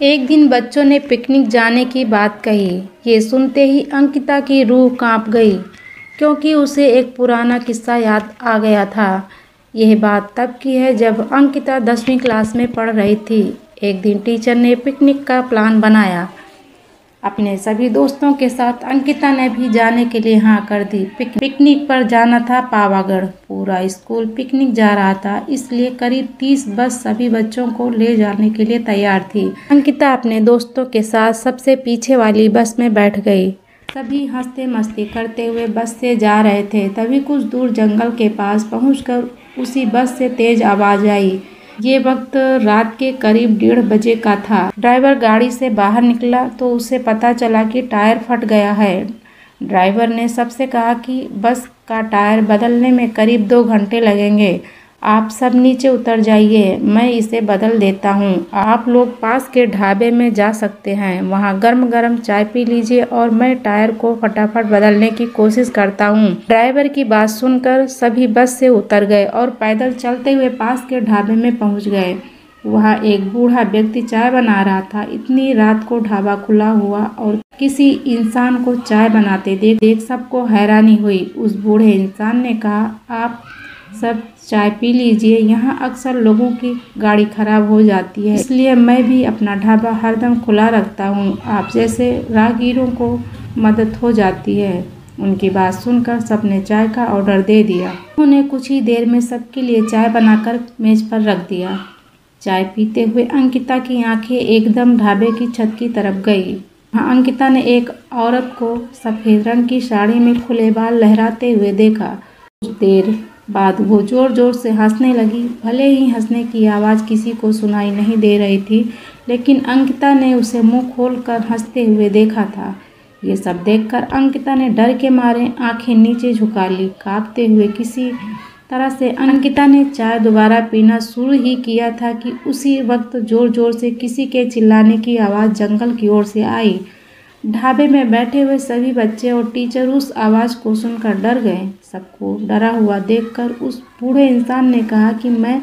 एक दिन बच्चों ने पिकनिक जाने की बात कही। ये सुनते ही अंकिता की रूह काँप गई, क्योंकि उसे एक पुराना किस्सा याद आ गया था। यह बात तब की है जब अंकिता दसवीं क्लास में पढ़ रही थी। एक दिन टीचर ने पिकनिक का प्लान बनाया। अपने सभी दोस्तों के साथ अंकिता ने भी जाने के लिए हाँ कर दी पिक, पिकनिक पर जाना था पावागढ़। पूरा स्कूल पिकनिक जा रहा था इसलिए करीब तीस बस सभी बच्चों को ले जाने के लिए तैयार थी। अंकिता अपने दोस्तों के साथ सबसे पीछे वाली बस में बैठ गई। सभी हँसते मस्ती करते हुए बस से जा रहे थे। तभी कुछ दूर जंगल के पास पहुंचकर उसी बस से तेज आवाज़ आई। ये वक्त रात के करीब डेढ़ बजे का था। ड्राइवर गाड़ी से बाहर निकला तो उसे पता चला कि टायर फट गया है। ड्राइवर ने सबसे कहा कि बस का टायर बदलने में करीब दो घंटे लगेंगे। आप सब नीचे उतर जाइए, मैं इसे बदल देता हूँ। आप लोग पास के ढाबे में जा सकते हैं। वहाँ गर्म गर्म चाय पी लीजिए और मैं टायर को फटाफट बदलने की कोशिश करता हूँ। ड्राइवर की बात सुनकर सभी बस से उतर गए और पैदल चलते हुए पास के ढाबे में पहुँच गए। वहाँ एक बूढ़ा व्यक्ति चाय बना रहा था। इतनी रात को ढाबा खुला हुआ और किसी इंसान को चाय बनाते देख देख सबको हैरानी हुई। उस बूढ़े इंसान ने कहा, आप सब चाय पी लीजिए। यहाँ अक्सर लोगों की गाड़ी खराब हो जाती है, इसलिए मैं भी अपना ढाबा हरदम खुला रखता हूँ। आप जैसे राहगीरों को मदद हो जाती है। उनकी बात सुनकर सबने चाय का ऑर्डर दे दिया। उन्होंने कुछ ही देर में सबके लिए चाय बनाकर मेज पर रख दिया। चाय पीते हुए अंकिता की आँखें एकदम ढाबे की छत की तरफ़ गई। हाँ अंकिता ने एक औरत को सफ़ेद रंग की साड़ी में खुले बाल लहराते हुए देखा। कुछ देर बाद वो ज़ोर ज़ोर से हंसने लगी। भले ही हंसने की आवाज़ किसी को सुनाई नहीं दे रही थी, लेकिन अंकिता ने उसे मुँह खोलकर हँसते हुए देखा था। ये सब देखकर अंकिता ने डर के मारे आँखें नीचे झुका ली। कांपते हुए किसी तरह से अंकिता ने चाय दोबारा पीना शुरू ही किया था कि उसी वक्त ज़ोर ज़ोर से किसी के चिल्लाने की आवाज़ जंगल की ओर से आई। ढाबे में बैठे हुए सभी बच्चे और टीचर उस आवाज़ को सुनकर डर गए। सबको डरा हुआ देखकर उस बूढ़े इंसान ने कहा कि मैं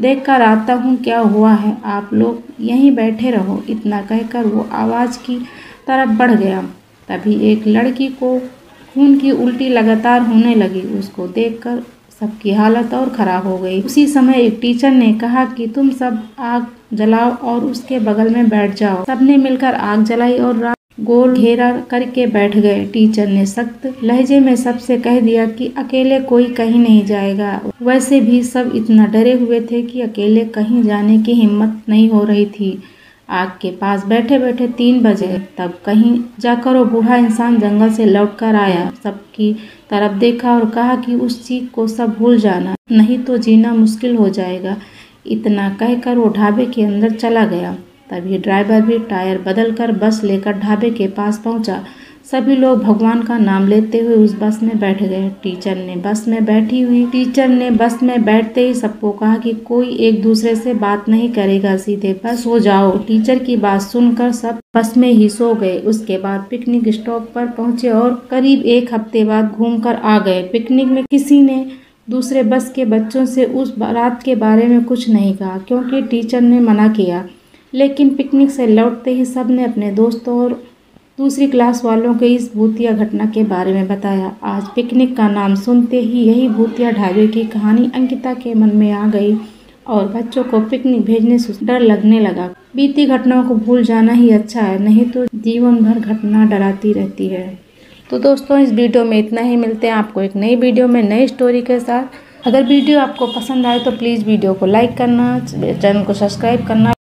देखकर आता हूँ क्या हुआ है। आप लोग यहीं बैठे रहो। इतना कहकर वो आवाज़ की तरफ़ बढ़ गया। तभी एक लड़की को खून की उल्टी लगातार होने लगी। उसको देखकर सबकी हालत और ख़राब हो गई। उसी समय एक टीचर ने कहा कि तुम सब आग जलाओ और उसके बगल में बैठ जाओ। सबने मिलकर आग जलाई और गोल घेरा करके बैठ गए। टीचर ने सख्त लहजे में सबसे कह दिया कि अकेले कोई कहीं नहीं जाएगा। वैसे भी सब इतना डरे हुए थे कि अकेले कहीं जाने की हिम्मत नहीं हो रही थी। आग के पास बैठे बैठे तीन बजे तब कहीं जाकर वो बूढ़ा इंसान जंगल से लौट कर आया। सबकी तरफ़ देखा और कहा कि उस चीख को सब भूल जाना, नहीं तो जीना मुश्किल हो जाएगा। इतना कहकर वो ढाबे के अंदर चला गया। तभी ड्राइवर भी टायर बदलकर बस लेकर ढाबे के पास पहुँचा। सभी लोग भगवान का नाम लेते हुए उस बस में बैठ गए। टीचर ने बस में बैठी हुई, टीचर ने बस में बैठते ही सबको कहा कि कोई एक दूसरे से बात नहीं करेगा, सीधे बस हो जाओ। टीचर की बात सुनकर सब बस में ही सो गए। उसके बाद पिकनिक स्टॉप पर पहुँचे और करीब एक हफ़्ते बाद घूमकर आ गए। पिकनिक में किसी ने दूसरे बस के बच्चों से उस रात के बारे में कुछ नहीं कहा, क्योंकि टीचर ने मना किया। लेकिन पिकनिक से लौटते ही सबने अपने दोस्तों और दूसरी क्लास वालों के इस भूतिया घटना के बारे में बताया। आज पिकनिक का नाम सुनते ही यही भूतिया ढाबे की कहानी अंकिता के मन में आ गई और बच्चों को पिकनिक भेजने से डर लगने लगा। बीती घटनाओं को भूल जाना ही अच्छा है, नहीं तो जीवन भर घटना डराती रहती है। तो दोस्तों, इस वीडियो में इतना ही। मिलते हैं आपको एक नई वीडियो में नई स्टोरी के साथ। अगर वीडियो आपको पसंद आए तो प्लीज़ वीडियो को लाइक करना, चैनल को सब्सक्राइब करना।